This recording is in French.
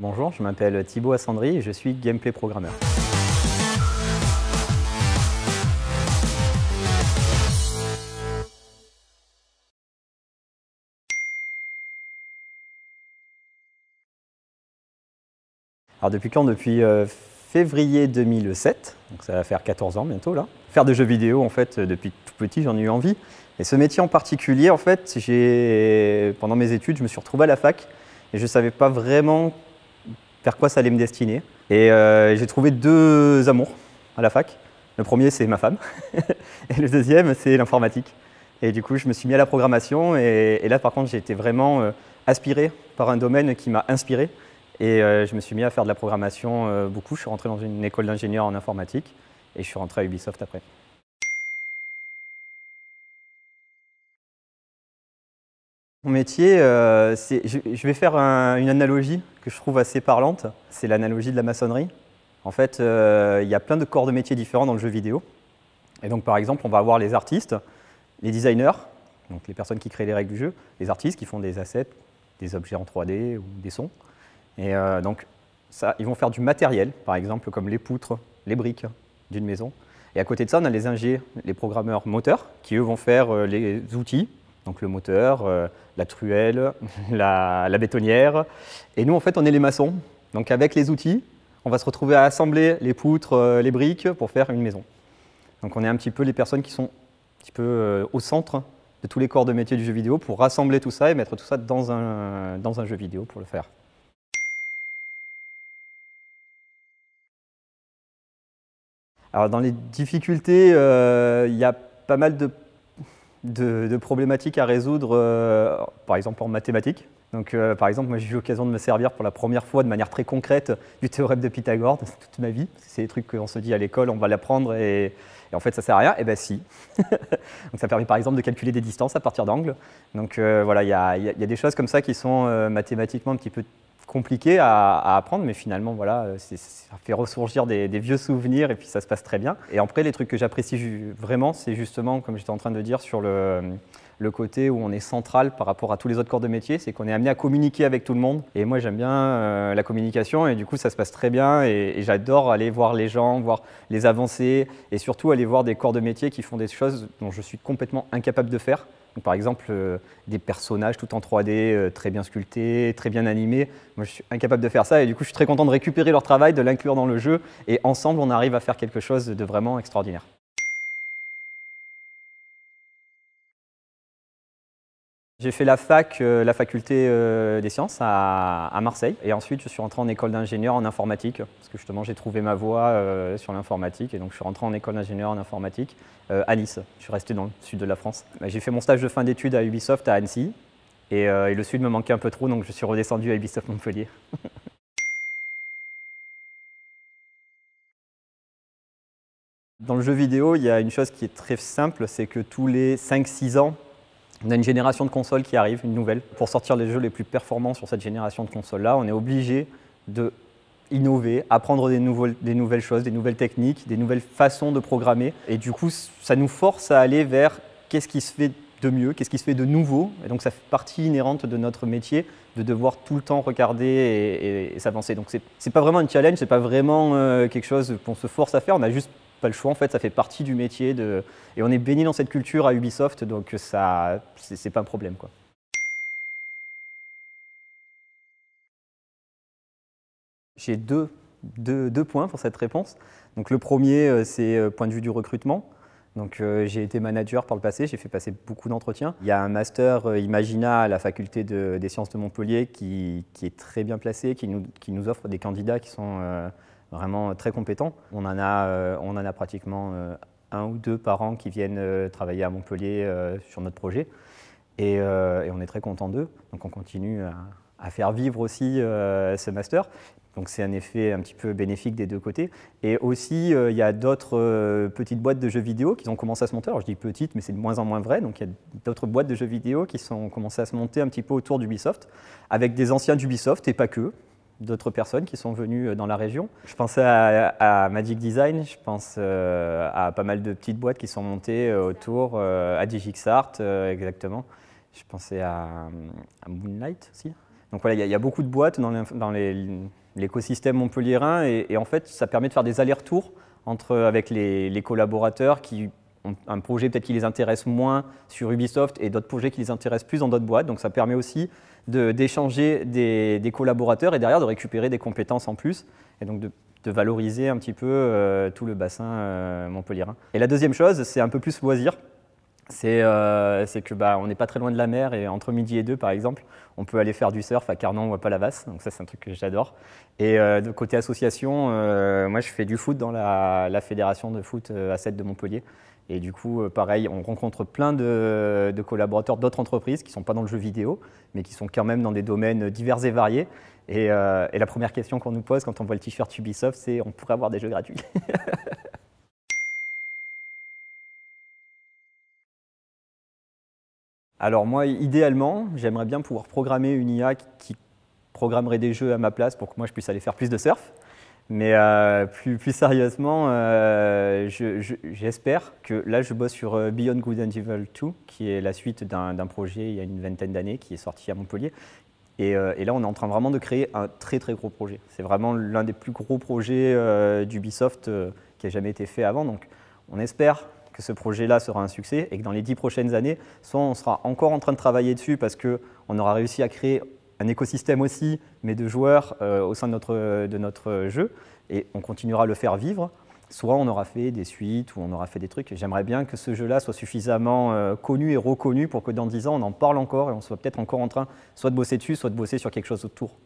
Bonjour, je m'appelle Thibaut Assandry et je suis gameplay programmeur. Alors depuis quand? Depuis euh, février 2007, donc ça va faire 14 ans bientôt là. Faire des jeux vidéo en fait depuis tout petit j'en ai eu envie. Et ce métier en particulier en fait, pendant mes études je me suis retrouvé à la fac et je ne savais pas vraiment quoi ça allait me destiner. Et euh, j'ai trouvé deux amours à la fac. Le premier c'est ma femme et le deuxième c'est l'informatique. Et du coup je me suis mis à la programmation et, là par contre j'ai été vraiment euh, aspiré par un domaine qui m'a inspiré. Et euh, je me suis mis à faire de la programmation euh, beaucoup. Je suis rentré dans une école d'ingénieur en informatique et je suis rentré à Ubisoft après. Mon métier, euh, je, vais faire une analogie que je trouve assez parlante. C'est l'analogie de la maçonnerie. En fait, il y a plein de corps de métiers différents dans le jeu vidéo. Et donc, par exemple, on va avoir les artistes, les designers, donc les personnes qui créent les règles du jeu, les artistes qui font des assets, des objets en 3D ou des sons, et euh, donc, ça, ils vont faire du matériel, par exemple, comme les poutres, les briques d'une maison. Et à côté de ça, on a les ingés, les programmeurs moteurs, qui eux vont faire euh, les outils, donc le moteur, euh, la truelle, la, bétonnière. Et nous, en fait, on est les maçons. Donc avec les outils, on va se retrouver à assembler les poutres, les briques pour faire une maison. Donc on est un petit peu les personnes qui sont un petit peu au centre de tous les corps de métier du jeu vidéo pour rassembler tout ça et mettre tout ça dans un, dans un jeu vidéo pour le faire. Alors dans les difficultés, euh, il y a pas mal de, problématiques à résoudre, euh, par exemple en mathématiques. Donc, euh, par exemple, moi j'ai eu l'occasion de me servir pour la première fois de manière très concrète du théorème de Pythagore toute ma vie. C'est des trucs qu'on se dit à l'école, on va l'apprendre et, en fait ça sert à rien. Eh bien si. Donc ça permet par exemple de calculer des distances à partir d'angles. Donc voilà, il y, a des choses comme ça qui sont mathématiquement un petit peu compliqué à, apprendre, mais finalement, voilà, ça fait ressurgir des, vieux souvenirs et puis ça se passe très bien. Et après, les trucs que j'apprécie vraiment, c'est justement, comme j'étais en train de dire, sur le, le, côté où on est central par rapport à tous les autres corps de métier, c'est qu'on est amené à communiquer avec tout le monde. Et moi, j'aime bien euh, la communication et du coup, ça se passe très bien et, et j'adore aller voir les gens, voir les avancées et surtout aller voir des corps de métier qui font des choses dont je suis complètement incapable de faire par exemple, euh, des personnages tout en 3D, euh, très bien sculptés, très bien animés. Moi, je suis incapable de faire ça et du coup, je suis très content de récupérer leur travail, de l'inclure dans le jeu et ensemble, on arrive à faire quelque chose de vraiment extraordinaire. J'ai fait la fac, euh, la faculté euh, des sciences à, Marseille. Et ensuite, je suis rentré en école d'ingénieur en informatique. Parce que justement, j'ai trouvé ma voie euh, sur l'informatique. Et donc, je suis rentré en école d'ingénieur en informatique à Nice. Je suis resté dans le sud de la France. Bah, j'ai fait mon stage de fin d'études à Ubisoft à Annecy. Et, et, le sud me manquait un peu trop, donc je suis redescendu à Ubisoft Montpellier. Dans le jeu vidéo, il y a une chose qui est très simple, c'est que tous les 5-6 ans, on a une génération de consoles qui arrive, une nouvelle. Pour sortir les jeux les plus performants sur cette génération de consoles-là, on est obligé de innover, apprendre des, nouvelles choses, des nouvelles techniques, des nouvelles façons de programmer. Et du coup, ça nous force à aller vers qu'est-ce qui se fait de mieux, qu'est-ce qui se fait de nouveau. Et donc, ça fait partie inhérente de notre métier de devoir tout le temps regarder et, s'avancer. Donc, ce n'est pas vraiment un challenge, ce n'est pas vraiment euh, quelque chose qu'on se force à faire. On a juste pas le choix en fait, ça fait partie du métier de... et on est béni dans cette culture à Ubisoft, donc ça, c'est pas un problème quoi. J'ai deux, deux, points pour cette réponse. Donc le premier, euh, c'est euh, point de vue du recrutement. Donc euh, j'ai été manager par le passé, j'ai fait passer beaucoup d'entretiens. Il y a un master Imagina à la faculté des sciences de Montpellier qui, qui, est très bien placé, qui nous, qui nous offre des candidats qui sont vraiment très compétents. On en a, euh, pratiquement euh, un ou deux par an qui viennent euh, travailler à Montpellier sur notre projet. Et, on est très content d'eux. Donc on continue à, faire vivre aussi ce master. Donc c'est un effet un petit peu bénéfique des deux côtés. Et aussi, il y a d'autres petites boîtes de jeux vidéo qui ont commencé à se monter. Alors je dis petites, mais c'est de moins en moins vrai. Donc il y a d'autres boîtes de jeux vidéo qui sont commencé à se monter un petit peu autour d'Ubisoft, avec des anciens d'Ubisoft et pas que d'autres personnes qui sont venues euh, dans la région. Je pensais à, Magic Design, je pense euh, à pas mal de petites boîtes qui sont montées euh, autour, à DigixArt exactement. Je pensais à, Moonlight aussi. Donc voilà, il y, a beaucoup de boîtes dans l'écosystème montpelliérain et, et, en fait, ça permet de faire des allers-retours entre, avec les, collaborateurs qui un projet peut-être qui les intéresse moins sur Ubisoft et d'autres projets qui les intéressent plus dans d'autres boîtes. Donc ça permet aussi d'échanger des, collaborateurs et derrière de récupérer des compétences en plus et donc de, valoriser un petit peu euh, tout le bassin euh, montpelliérain. Et la deuxième chose, c'est un peu plus loisir c'est euh, que bah, on n'est pas très loin de la mer et entre midi et deux, par exemple, on peut aller faire du surf à Carnon ou à Palavas. Donc ça, c'est un truc que j'adore. Et euh, de côté association, euh, moi, je fais du foot dans la, fédération de foot A7 de Montpellier. Et du coup, pareil, on rencontre plein de, collaborateurs d'autres entreprises qui ne sont pas dans le jeu vidéo, mais qui sont quand même dans des domaines divers et variés. Et, et la première question qu'on nous pose quand on voit le t-shirt Ubisoft, c'est on pourrait avoir des jeux gratuits? Alors moi, idéalement, j'aimerais bien pouvoir programmer une IA qui programmerait des jeux à ma place pour que moi je puisse aller faire plus de surf. Mais euh, plus, sérieusement, euh, j'espère que là je bosse sur euh, Beyond Good and Evil 2, qui est la suite d'un projet il y a une vingtaine d'années qui est sorti à Montpellier. Et, et, là on est en train vraiment de créer un très très gros projet. C'est vraiment l'un des plus gros projets d'Ubisoft qui a jamais été fait avant. Donc on espère que ce projet-là sera un succès et que dans les dix prochaines années, soit on sera encore en train de travailler dessus parce qu'on aura réussi à créer un écosystème aussi, mais de joueurs euh, au sein de notre, de notre jeu, et on continuera à le faire vivre, soit on aura fait des suites ou on aura fait des trucs. J'aimerais bien que ce jeu-là soit suffisamment euh, connu et reconnu pour que dans dix ans, on en parle encore et on soit peut-être encore en train soit de bosser dessus, soit de bosser sur quelque chose autour.